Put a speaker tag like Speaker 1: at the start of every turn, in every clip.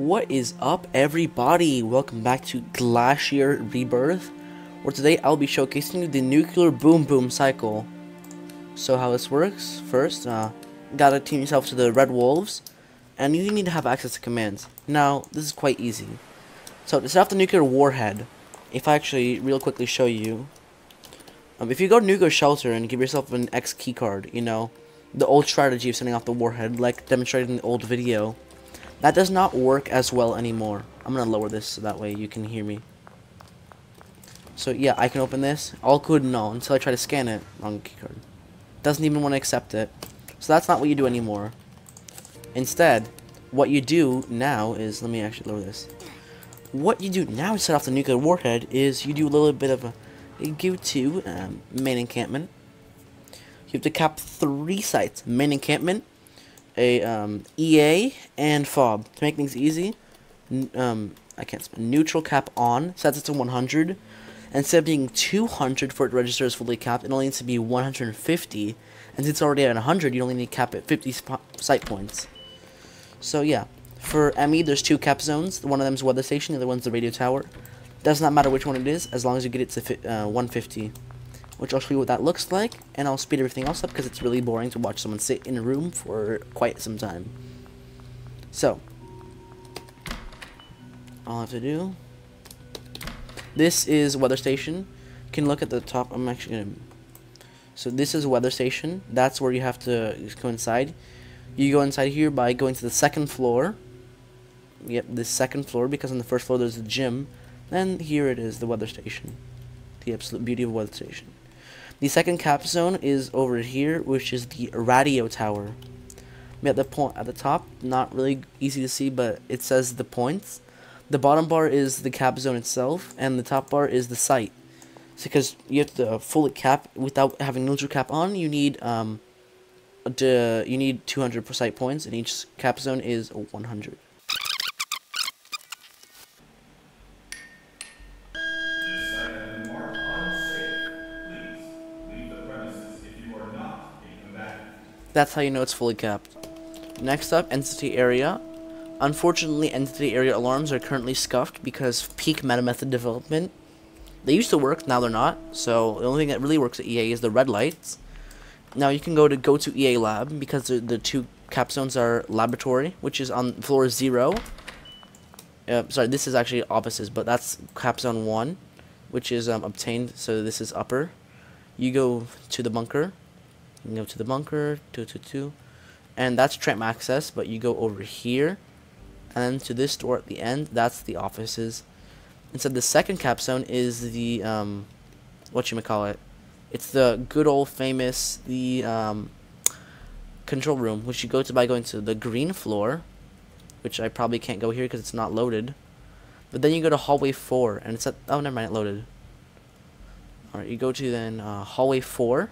Speaker 1: What is up everybody? Welcome back to Glacier Rebirth, where today I'll be showcasing you the nuclear boom boom cycle. So how this works, first, uh, gotta team yourself to the Red Wolves, and you need to have access to commands. Now, this is quite easy. So to set off the nuclear warhead, if I actually real quickly show you, um, if you go to nuclear shelter and give yourself an X keycard, you know, the old strategy of sending off the warhead, like demonstrated in the old video, that does not work as well anymore. I'm gonna lower this so that way you can hear me. So yeah, I can open this. All good all until I try to scan it. Wrong keycard. Doesn't even want to accept it. So that's not what you do anymore. Instead, what you do now is, let me actually lower this. What you do now to set off the nuclear warhead is you do a little bit of a, go to um, main encampment. You have to cap three sites. Main encampment, a um, EA and fob to make things easy. um, I can't spell neutral cap on sets it to 100. Instead of being 200 for it to register as fully capped, it only needs to be 150. And since it's already at 100, you only need to cap at 50 site points. So yeah, for ME, there's two cap zones. One of them is weather station, the other one's the radio tower. Does not matter which one it is, as long as you get it to uh, 150 which I'll show you what that looks like, and I'll speed everything else up because it's really boring to watch someone sit in a room for quite some time. So, all I have to do, this is weather station. You can look at the top, I'm actually going to, so this is weather station, that's where you have to go inside. You go inside here by going to the second floor, yep, the second floor, because on the first floor there's a gym, then here it is, the weather station. The absolute beauty of weather station. The second cap zone is over here, which is the radio tower. At the point at the top, not really easy to see, but it says the points. The bottom bar is the cap zone itself, and the top bar is the site. So because you have to fully cap without having neutral cap on, you need um, to, you need 200 site points, and each cap zone is 100. That's how you know it's fully capped. Next up, Entity Area. Unfortunately, Entity Area alarms are currently scuffed because peak meta method development. They used to work, now they're not. So the only thing that really works at EA is the red lights. Now you can go to go to EA Lab because the, the two cap zones are laboratory, which is on floor zero. Uh, sorry, this is actually offices, but that's cap zone one, which is um, obtained. So this is upper. You go to the bunker you go to the bunker, 222, and that's tram access, but you go over here, and then to this door at the end, that's the offices. And so the second cap zone is the, um, what you call it, it's the good old famous, the, um, control room, which you go to by going to the green floor, which I probably can't go here because it's not loaded. But then you go to hallway 4, and it's at, oh, never mind, it loaded. Alright, you go to then, uh, hallway 4,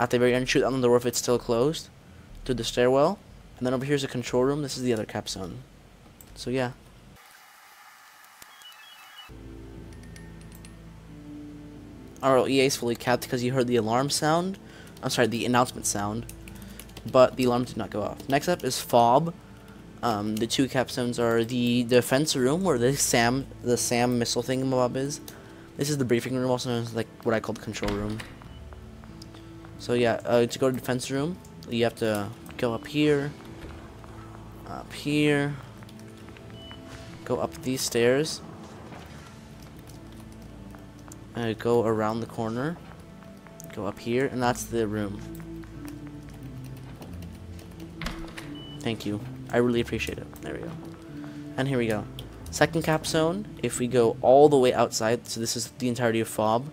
Speaker 1: at the very end, shoot on the door if it's still closed. To the stairwell. And then over here's a control room. This is the other cap zone. So yeah. Alright, EA is fully capped because you heard the alarm sound. I'm sorry, the announcement sound. But the alarm did not go off. Next up is FOB. Um, the two cap zones are the defense room where the SAM the SAM missile thingamabob is. This is the briefing room, also known as like what I call the control room. So yeah, uh, to go to defense room, you have to go up here, up here, go up these stairs, and go around the corner, go up here, and that's the room. Thank you. I really appreciate it. There we go. And here we go. Second cap zone, if we go all the way outside, so this is the entirety of FOB,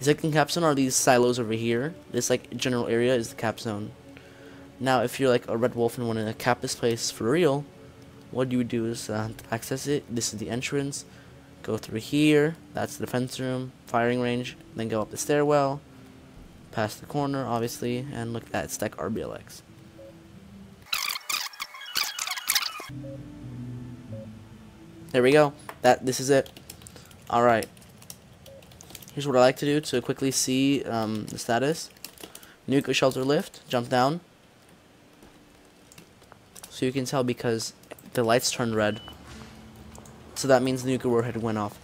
Speaker 1: the second cap zone are these silos over here. This like general area is the cap zone. Now, if you're like a red wolf and want to cap this place for real, what you would do is uh, access it. This is the entrance. Go through here. That's the defense room, firing range. Then go up the stairwell, past the corner, obviously, and look at stack RBLX. There we go. That this is it. All right. Here's what I like to do to quickly see um, the status. Nuke a shelter lift, jump down. So you can tell because the lights turned red. So that means the nuclear warhead went off.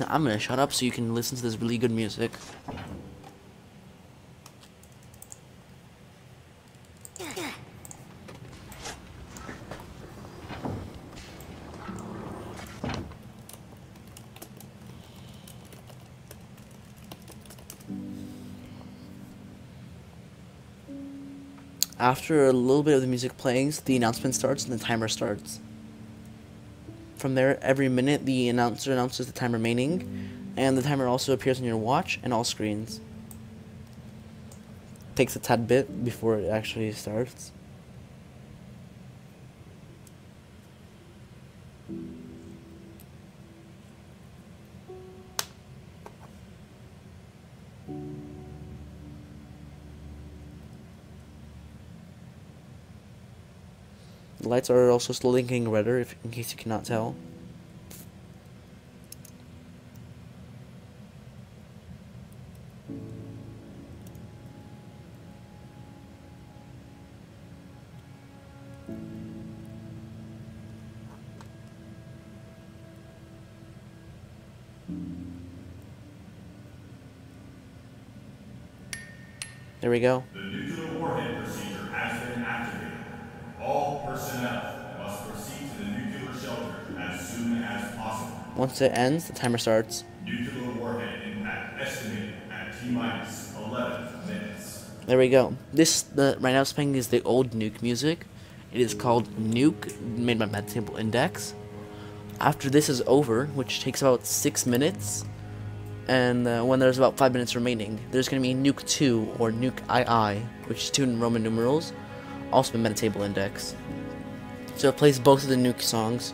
Speaker 1: Now I'm gonna shut up so you can listen to this really good music. After a little bit of the music playing, the announcement starts and the timer starts. From there, every minute the announcer announces the time remaining, and the timer also appears on your watch and all screens. Takes a tad bit before it actually starts. Lights are also getting redder, if, in case you cannot tell. There we go. Once it ends, the timer starts.
Speaker 2: Nuclear warhead impact estimated at T minus 11 minutes.
Speaker 1: There we go. This the right now it's playing is the old Nuke music. It is called Nuke, made by Mad Index. After this is over, which takes about six minutes, and uh, when there's about five minutes remaining, there's gonna be Nuke 2 or Nuke II, which is two in Roman numerals, also by Meta Table Index. So it plays both of the Nuke songs.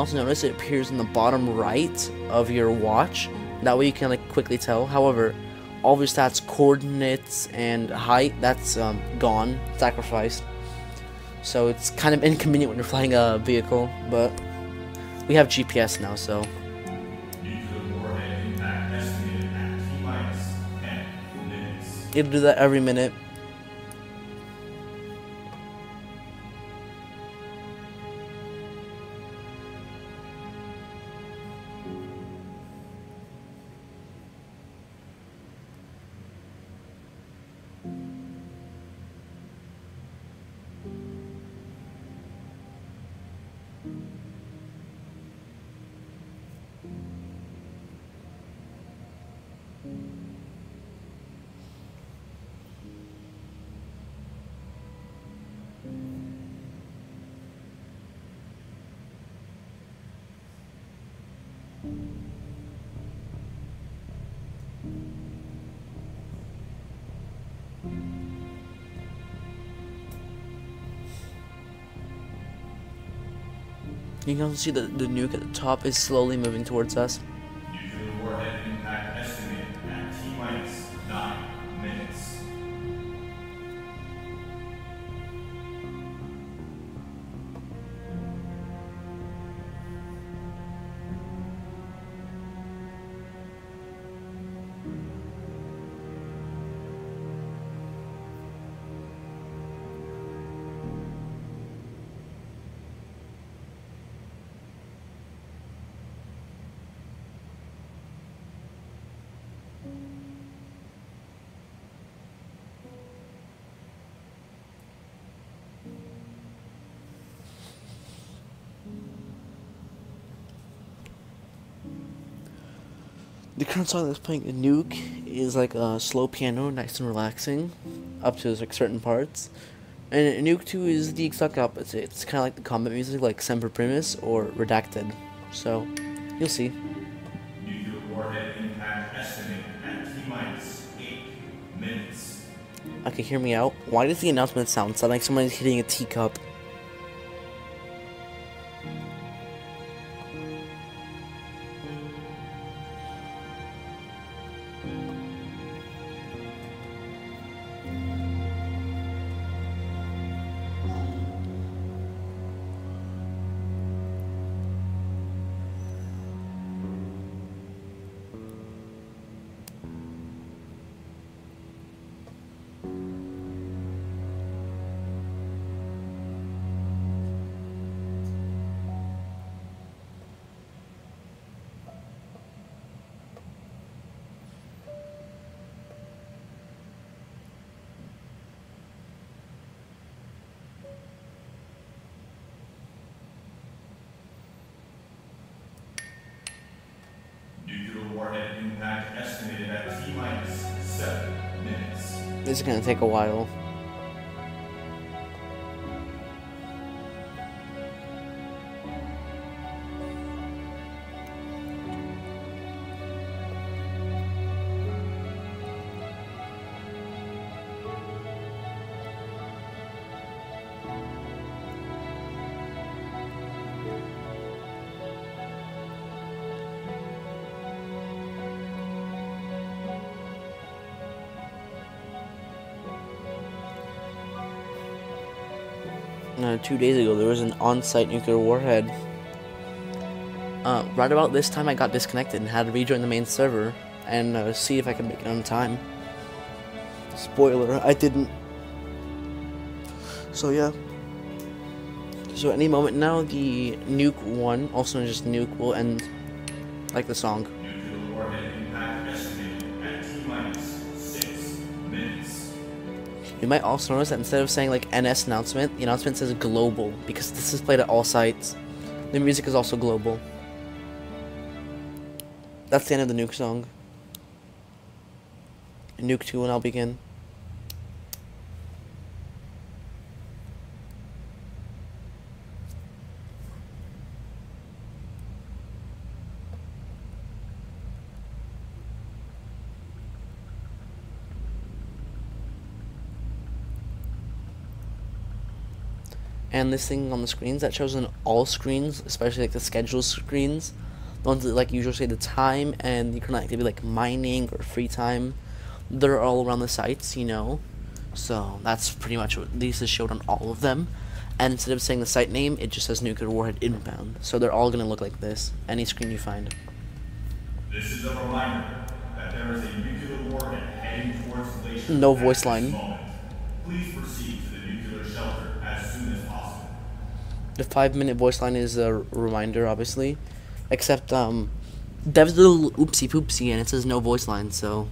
Speaker 1: Also notice it appears in the bottom right of your watch. That way you can like quickly tell. However, all of your stats, coordinates, and height, that's um, gone, sacrificed. So it's kind of inconvenient when you're flying a vehicle, but we have GPS now, so
Speaker 2: Nuclear warhead impact estimated at T minus 10 minutes.
Speaker 1: it'll do that every minute. You can also see that the nuke at the top is slowly moving towards us. The current song that's playing in Nuke is like a slow piano, nice and relaxing, up to like certain parts. And Nuke 2 is the exact opposite. It's kind of like the combat music, like Semper Primus or Redacted. So, you'll see.
Speaker 2: Nuclear warhead impact estimated at minus 8 minutes.
Speaker 1: Okay, hear me out. Why does the announcement sound sound like someone's hitting a teacup? warhead impact estimated at T minus seven minutes. This is gonna take a while. Uh, two days ago, there was an on-site nuclear warhead. Uh, right about this time, I got disconnected and had to rejoin the main server and uh, see if I could make it on time. Spoiler, I didn't. So yeah. So any moment now, the nuke one, also just nuke, will end like the song. You might also notice that instead of saying like NS announcement, the announcement says global because this is played at all sites. The music is also global. That's the end of the nuke song. Nuke 2 and I'll begin. And this thing on the screens that shows on all screens, especially like the schedule screens, the ones that like usually say the time and the current activity like mining or free time, they're all around the sites, you know. So that's pretty much what these is showed on all of them. And instead of saying the site name, it just says nuclear warhead inbound. So they're all gonna look like this. Any screen you find.
Speaker 2: This is a reminder that there is a nuclear warhead heading towards.
Speaker 1: No voice line.
Speaker 2: Please proceed to the nuclear shelter as soon as possible.
Speaker 1: The five minute voice line is a reminder, obviously. Except, um, Dev's a little oopsie poopsie and it says no voice line, so.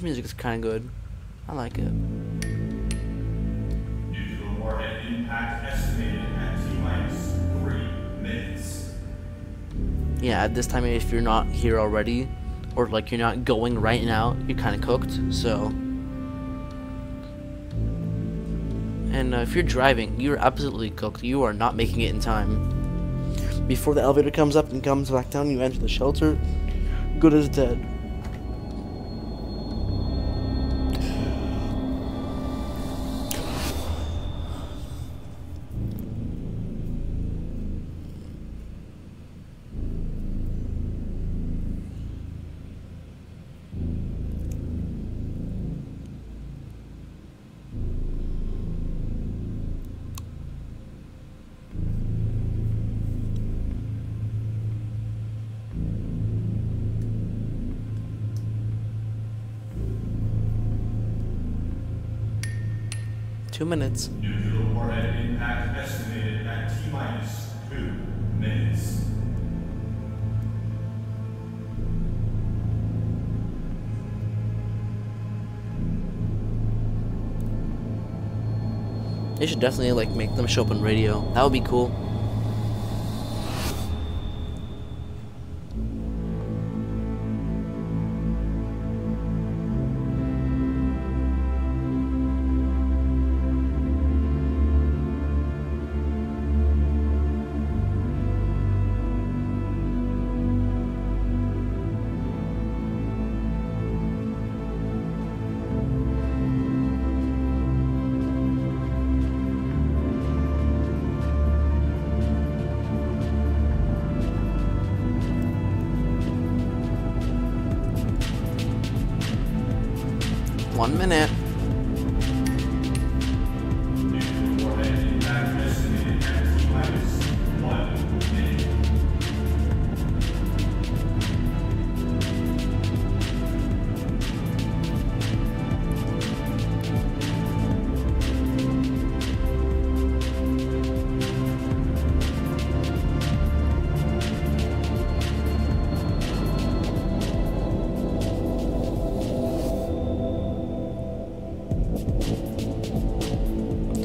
Speaker 1: This music is kind of good. I like it. Yeah, at this time, if you're not here already, or like you're not going right now, you're kind of cooked. So, and uh, if you're driving, you're absolutely cooked. You are not making it in time. Before the elevator comes up and comes back down, you enter the shelter. Good as dead. Minutes.
Speaker 2: Nuclear warhead impact estimated at T minus two minutes.
Speaker 1: They should definitely like make them show up on radio. That would be cool. One minute.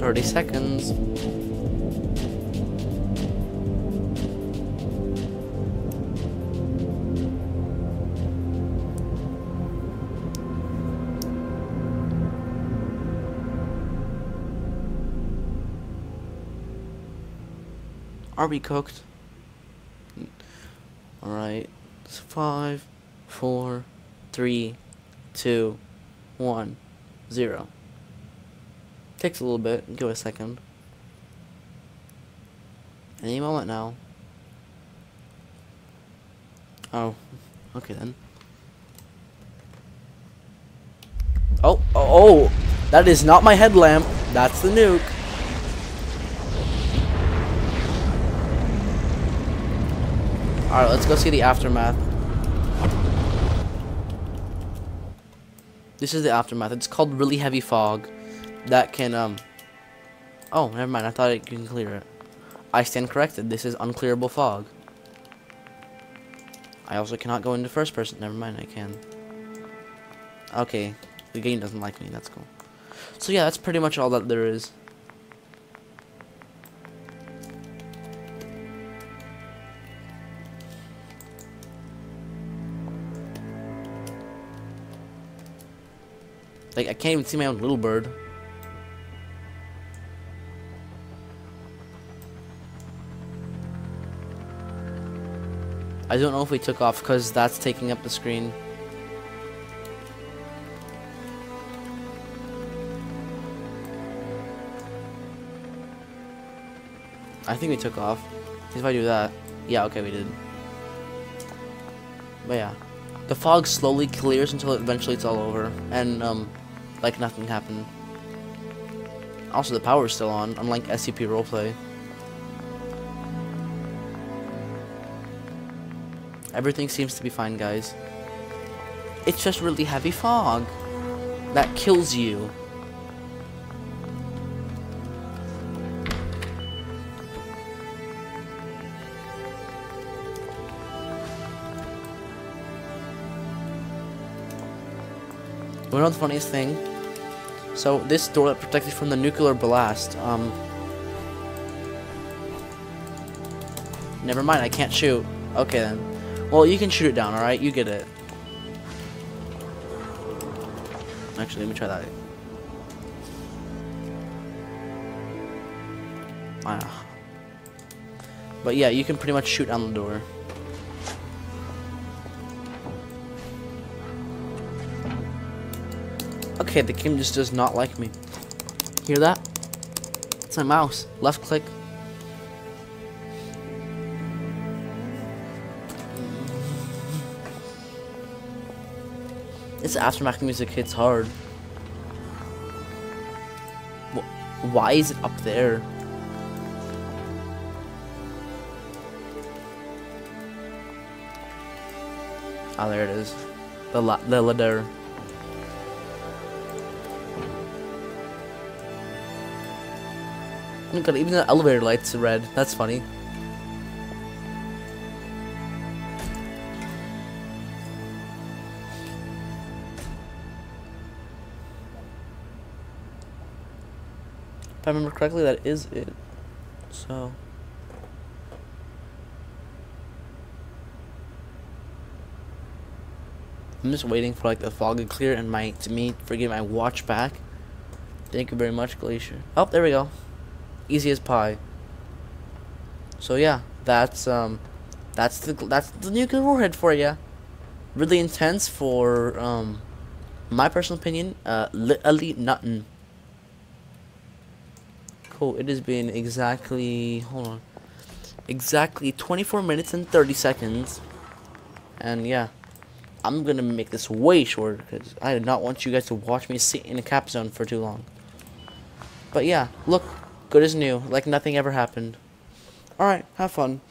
Speaker 1: 30 seconds. Are we cooked? Alright. So five, four, three, two, one, zero. Takes a little bit. Give it a second. Any moment now. Oh, okay then. Oh, oh, oh, that is not my headlamp. That's the nuke. Alright, let's go see the aftermath. This is the aftermath. It's called really heavy fog that can um oh never mind. I thought it can clear it. I stand corrected. This is unclearable fog. I also cannot go into first person. Never mind i can. Okay the game doesn't like me. That's cool. So yeah that's pretty much all that there is. Like i can't even see my own little bird I don't know if we took off because that's taking up the screen. I think we took off. If I do that. Yeah, okay, we did. But yeah. The fog slowly clears until eventually it's all over. And, um, like nothing happened. Also, the power's still on, unlike SCP Roleplay. Everything seems to be fine, guys. It's just really heavy fog that kills you. You know the funniest thing? So this door that protects you from the nuclear blast, um... Never mind, I can't shoot. Okay then. Well, you can shoot it down, alright? You get it. Actually, let me try that. Ah. But yeah, you can pretty much shoot down the door. Okay, the game just does not like me. Hear that? It's my mouse. Left click. This aftermath music hits hard. Why is it up there? Oh, there it is. The la the ladder. My god, even the elevator lights are red. That's funny. If I remember correctly, that is it. So. I'm just waiting for like the fog to clear and my to me for getting my watch back. Thank you very much, Glacier. Oh, there we go. Easy as pie. So yeah, that's um, that's the that's the nuclear warhead for you. Really intense for um, my personal opinion. Uh, literally nothing. Cool. It has been exactly hold on, exactly 24 minutes and 30 seconds, and yeah. I'm gonna make this way shorter because I do not want you guys to watch me sit in a cap zone for too long. But yeah, look, good as new, like nothing ever happened. Alright, have fun.